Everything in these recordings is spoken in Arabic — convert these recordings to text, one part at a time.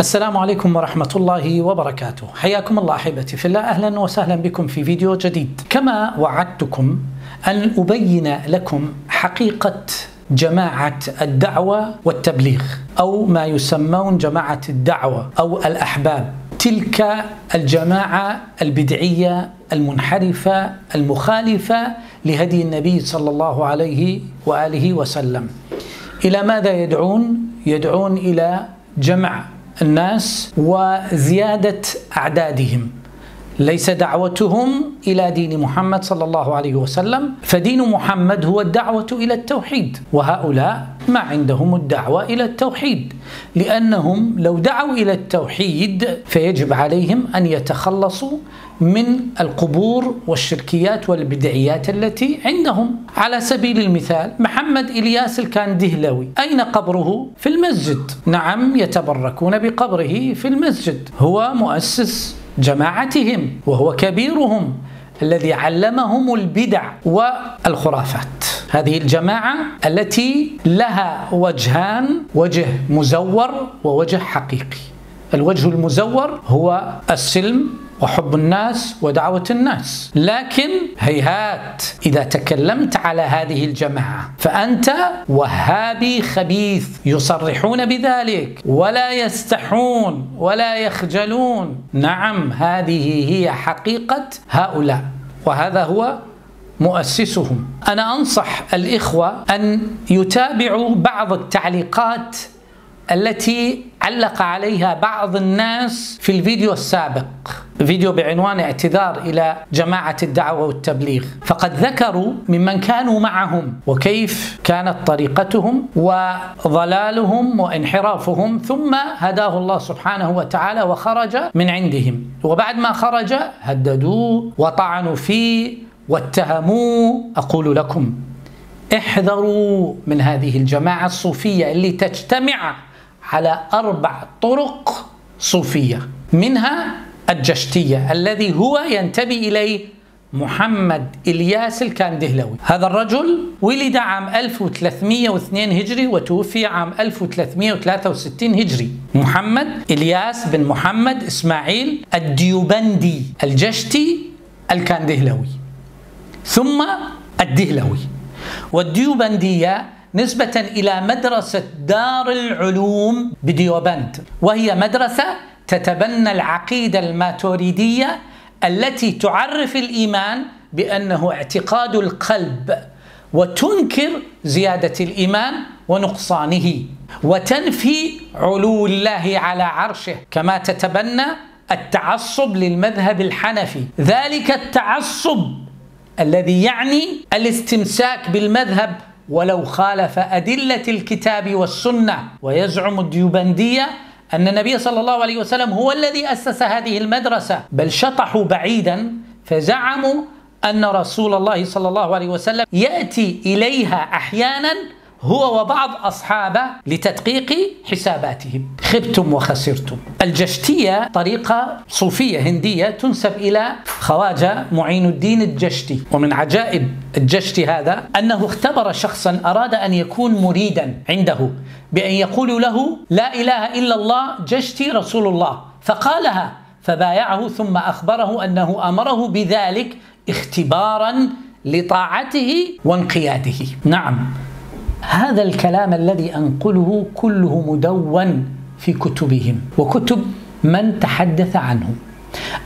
السلام عليكم ورحمة الله وبركاته. حياكم الله أحبتي في الله. أهلا وسهلا بكم في فيديو جديد. كما وعدتكم أن أبين لكم حقيقة جماعة الدعوة والتبليغ أو ما يسمون جماعة الدعوة أو الأحباب. تلك الجماعة البدعية المنحرفة المخالفة لهدي النبي صلى الله عليه وآله وسلم. إلى ماذا يدعون؟ يدعون إلى جمع الناس وزيادة أعدادهم. ليس دعوتهم إلى دين محمد صلى الله عليه وسلم فدين محمد هو الدعوة إلى التوحيد وهؤلاء ما عندهم الدعوة إلى التوحيد لأنهم لو دعوا إلى التوحيد فيجب عليهم أن يتخلصوا من القبور والشركيات والبدعيات التي عندهم. على سبيل المثال محمد إلياس الكاندهلوي أين قبره؟ في المسجد. نعم يتبركون بقبره في المسجد. هو مؤسس جماعتهم وهو كبيرهم الذي علمهم البدع والخرافات. هذه الجماعة التي لها وجهان وجه مزور ووجه حقيقي. الوجه المزور هو السلم وحب الناس ودعوة الناس. لكن هيهات إذا تكلمت على هذه الجماعة فأنت وهابي خبيث يصرحون بذلك ولا يستحون ولا يخجلون. نعم هذه هي حقيقة هؤلاء وهذا هو مؤسسهم. أنا أنصح الإخوة أن يتابعوا بعض التعليقات التي علق عليها بعض الناس في الفيديو السابق. فيديو بعنوان اعتذار إلى جماعة الدعوة والتبليغ. فقد ذكروا ممن كانوا معهم وكيف كانت طريقتهم وضلالهم وانحرافهم ثم هداه الله سبحانه وتعالى وخرج من عندهم. وبعد ما خرج هددوه وطعنوا فيه واتهموه أقول لكم احذروا من هذه الجماعة الصوفية اللي تجتمع على أربع طرق صوفية منها الجشتية الذي هو ينتمي إليه محمد إلياس الكاندهلوي. هذا الرجل ولد عام 1302 هجري وتوفي عام 1363 هجري. محمد إلياس بن محمد إسماعيل الديوبندي الجشتي الكاندهلوي ثم الدهلوي. والديوبندية نسبة إلى مدرسة دار العلوم بديوبند وهي مدرسة تتبنى العقيدة الماتوريدية التي تعرف الإيمان بأنه اعتقاد القلب وتنكر زيادة الإيمان ونقصانه وتنفي علو الله على عرشه كما تتبنى التعصب للمذهب الحنفي. ذلك التعصب الذي يعني الاستمساك بالمذهب ولو خالف أدلة الكتاب والسنة ويزعم الديوبندية أن النبي صلى الله عليه وسلم هو الذي أسس هذه المدرسة بل شطحوا بعيدا فزعموا أن رسول الله صلى الله عليه وسلم يأتي إليها أحيانا هو وبعض أصحابه لتدقيق حساباتهم. خبتم وخسرتم. الجشتية طريقة صوفية هندية تنسب إلى خواجة معين الدين الجشتي. ومن عجائب الجشتي هذا أنه اختبر شخصا أراد أن يكون مريدا عنده بأن يقول له لا إله إلا الله جشتي رسول الله. فقالها فبايعه ثم أخبره أنه أمره بذلك اختبارا لطاعته وانقياده. نعم. هذا الكلام الذي أنقله كله مدون في كتبهم وكتب من تحدث عنه.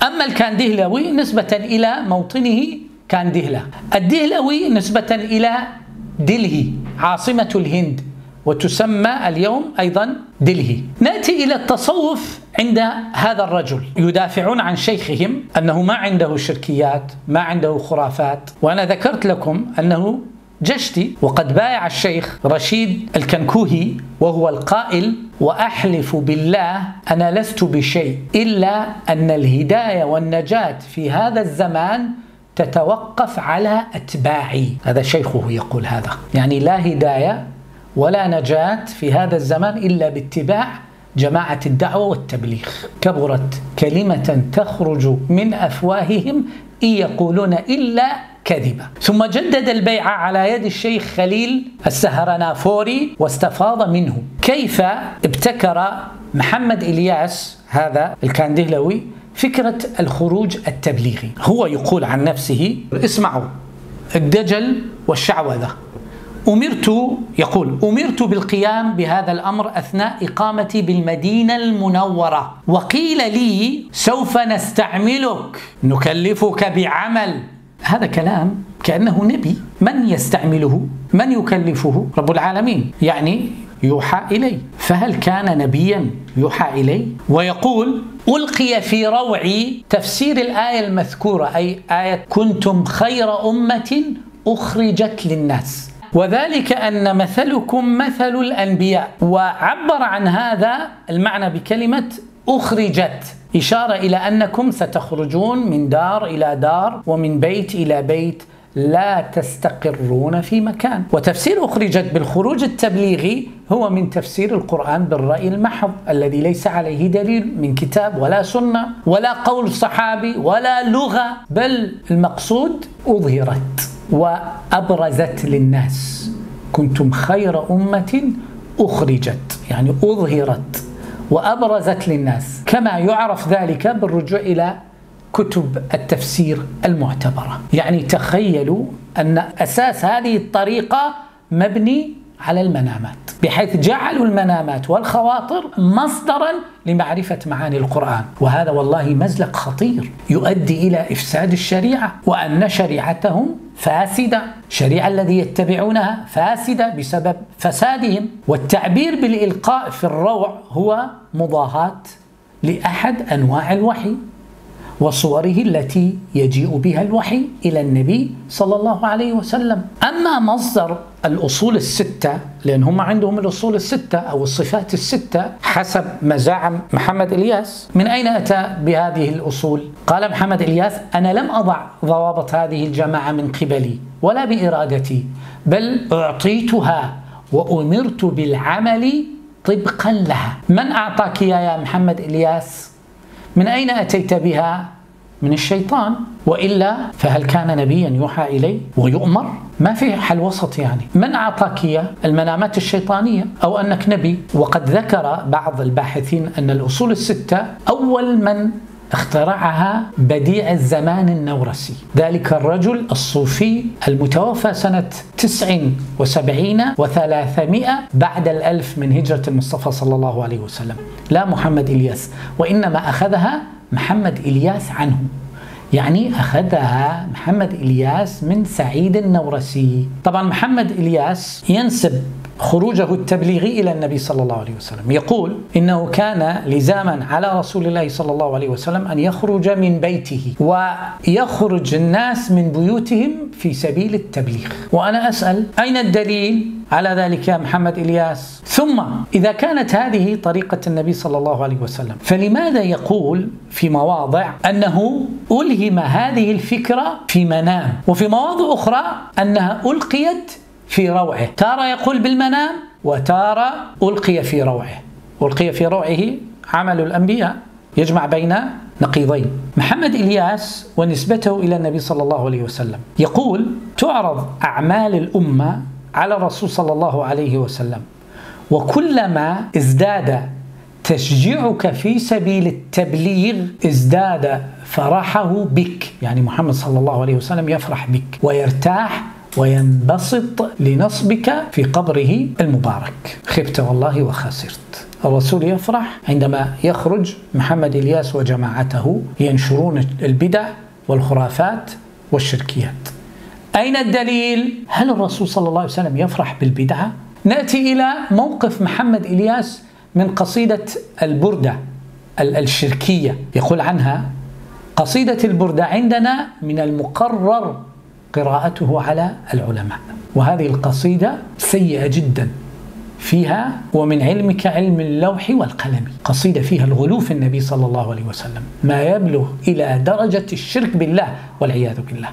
أما الكاندهلوي نسبة إلى موطنه كاندهلة. الدهلوي نسبة إلى دلهي عاصمة الهند وتسمى اليوم أيضا دلهي. نأتي إلى التصوف عند هذا الرجل، يدافعون عن شيخهم أنه ما عنده شركيات، ما عنده خرافات، وأنا ذكرت لكم أنه جشتي وقد بايع الشيخ رشيد الكنكوهي وهو القائل وأحلف بالله أنا لست بشيء إلا أن الهداية والنجاة في هذا الزمان تتوقف على أتباعي. هذا شيخه يقول هذا. يعني لا هداية ولا نجاة في هذا الزمان إلا باتباع جماعة الدعوة والتبليغ. كبرت كلمة تخرج من أفواههم إن يقولون إلا كذبة. ثم جدد البيعة على يد الشيخ خليل السهرنافوري واستفاض منه. كيف ابتكر محمد إلياس هذا الكاندهلوي فكرة الخروج التبليغي. هو يقول عن نفسه اسمعوا الدجل والشعوذة. أمرت يقول أمرت بالقيام بهذا الأمر أثناء إقامتي بالمدينة المنورة. وقيل لي سوف نستعملك. نكلفك بعمل. هذا كلام كأنه نبي. من يستعمله؟ من يكلفه؟ رب العالمين. يعني يوحى إليه فهل كان نبيا يوحى إليه ويقول ألقي في روعي تفسير الآية المذكورة أي آية كنتم خير أمة أخرجت للناس. وذلك أن مثلكم مثل الأنبياء. وعبر عن هذا المعنى بكلمة أخرجت. إشارة إلى أنكم ستخرجون من دار إلى دار ومن بيت إلى بيت لا تستقرون في مكان. وتفسير أخرجت بالخروج التبليغي هو من تفسير القرآن بالرأي المحض الذي ليس عليه دليل من كتاب ولا سنة ولا قول صحابي ولا لغة بل المقصود أظهرت وأبرزت للناس. كنتم خير أمة أخرجت يعني أظهرت. وأبرزت للناس. كما يعرف ذلك بالرجوع إلى كتب التفسير المعتبرة. يعني تخيلوا أن أساس هذه الطريقة مبني على المنامات بحيث جعلوا المنامات والخواطر مصدرا لمعرفة معاني القرآن. وهذا والله مزلق خطير يؤدي إلى إفساد الشريعة وأن شريعتهم فاسدة. شريعة الذي يتبعونها فاسدة بسبب فسادهم والتعبير بالإلقاء في الروع هو مضاهاة لأحد أنواع الوحي. وصوره التي يجيء بها الوحي إلى النبي صلى الله عليه وسلم. أما مصدر الأصول الستة لأن هم عندهم الأصول الستة أو الصفات الستة حسب ما زعم محمد إلياس، من أين أتى بهذه الأصول؟ قال محمد إلياس: أنا لم أضع ضوابط هذه الجماعة من قبلي ولا بإرادتي، بل أعطيتها وأمرت بالعمل طبقا لها. من أعطاك يا محمد إلياس؟ من أين أتيت بها؟ من الشيطان وإلا فهل كان نبيا يوحى اليه ويؤمر؟ ما في حل وسط يعني، من أعطاك المنامات الشيطانية أو أنك نبي؟ وقد ذكر بعض الباحثين أن الأصول الستة أول من اخترعها بديع الزمان النورسي. ذلك الرجل الصوفي المتوفى سنة 79 و300 بعد الألف من هجرة المصطفى صلى الله عليه وسلم. لا محمد إلياس وإنما أخذها محمد إلياس عنه. يعني أخذها محمد إلياس من سعيد النورسي. طبعا محمد إلياس ينسب خروجه التبليغي إلى النبي صلى الله عليه وسلم. يقول إنه كان لزاما على رسول الله صلى الله عليه وسلم أن يخرج من بيته ويخرج الناس من بيوتهم في سبيل التبليغ. وأنا أسأل أين الدليل على ذلك يا محمد إلياس؟ ثم إذا كانت هذه طريقة النبي صلى الله عليه وسلم فلماذا يقول في مواضع أنه ألهم هذه الفكرة في منام وفي مواضع أخرى أنها ألقيت في روعه. تارة يقول بالمنام وتارة ألقي في روعه. ألقي في روعه عمل الأنبياء. يجمع بين نقيضين. محمد إلياس ونسبته إلى النبي صلى الله عليه وسلم. يقول تعرض أعمال الأمة على الرسول صلى الله عليه وسلم وكلما ازداد تشجيعك في سبيل التبليغ ازداد فرحه بك. يعني محمد صلى الله عليه وسلم يفرح بك ويرتاح وينبسط لنصبك في قبره المبارك خبت والله وخسرت الرسول يفرح عندما يخرج محمد إلياس وجماعته ينشرون البدع والخرافات والشركيات أين الدليل؟ هل الرسول صلى الله عليه وسلم يفرح بالبدعة؟ نأتي إلى موقف محمد إلياس من قصيدة البردة الشركية يقول عنها قصيدة البردة عندنا من المقرر قراءته على العلماء. وهذه القصيدة سيئة جدا فيها ومن علمك علم اللوح والقلم. قصيدة فيها الغلو في النبي صلى الله عليه وسلم ما يبلغ إلى درجة الشرك بالله والعياذ بالله.